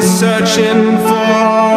searching for.